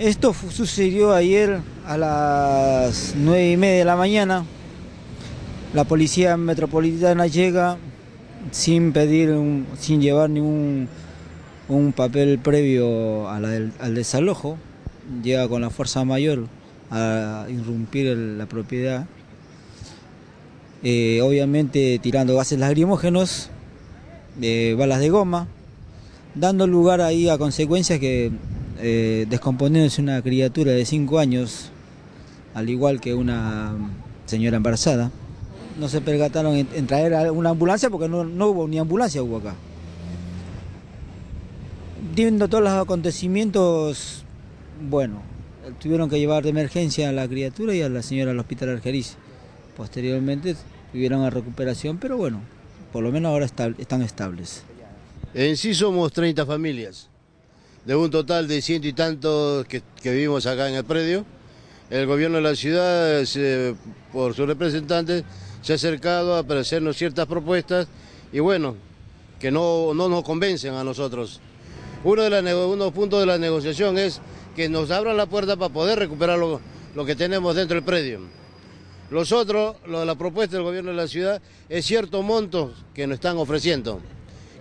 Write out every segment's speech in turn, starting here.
Esto sucedió ayer a las nueve y media de la mañana. La policía metropolitana llega sin pedir, sin llevar ningún un papel previo al desalojo. Llega con la fuerza mayor a irrumpir la propiedad. Eh, obviamente tirando gases lacrimógenos, eh, balas de goma, dando lugar ahí a consecuencias que eh, descomponiéndose una criatura de 5 años, al igual que una señora embarazada. No se percataron en, traer una ambulancia porque no, hubo ni ambulancia hubo acá. Viendo todos los acontecimientos, bueno, tuvieron que llevar de emergencia a la criatura y a la señora al hospital Argeriz. Posteriormente tuvieron a recuperación, pero bueno, por lo menos ahora están estables. En sí somos 30 familias de un total de ciento y tantos que, vivimos acá en el predio. El gobierno de la ciudad, por sus representantes, se ha acercado a ofrecernos ciertas propuestas y bueno, que no, nos convencen a nosotros. Uno de, los puntos de la negociación es que nos abran la puerta para poder recuperar lo, que tenemos dentro del predio. Los otros, lo la propuesta del gobierno de la ciudad, es cierto monto que nos están ofreciendo,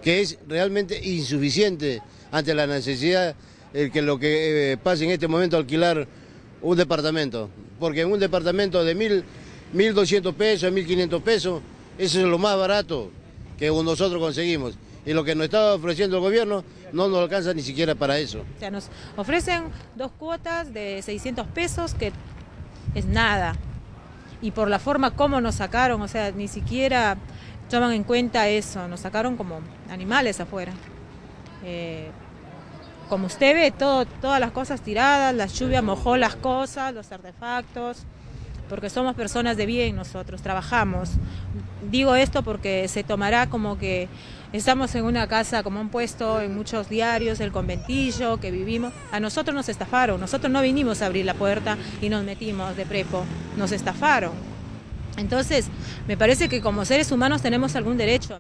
que es realmente insuficiente ante la necesidad el que lo que eh, pase en este momento alquilar un departamento. Porque en un departamento de mil, 1.200 pesos, 1.500 pesos, eso es lo más barato que nosotros conseguimos. Y lo que nos está ofreciendo el gobierno no nos alcanza ni siquiera para eso. O sea, nos ofrecen dos cuotas de 600 pesos, que es nada. Y por la forma como nos sacaron, o sea, ni siquiera toman en cuenta eso, nos sacaron como animales afuera. Eh, como usted ve, todas las cosas tiradas, la lluvia mojó las cosas, los artefactos, porque somos personas de bien nosotros, trabajamos. Digo esto porque se tomará como que estamos en una casa, como han puesto en muchos diarios, el conventillo, que vivimos. A nosotros nos estafaron, nosotros no vinimos a abrir la puerta y nos metimos de prepo, nos estafaron. Entonces, me parece que como seres humanos tenemos algún derecho.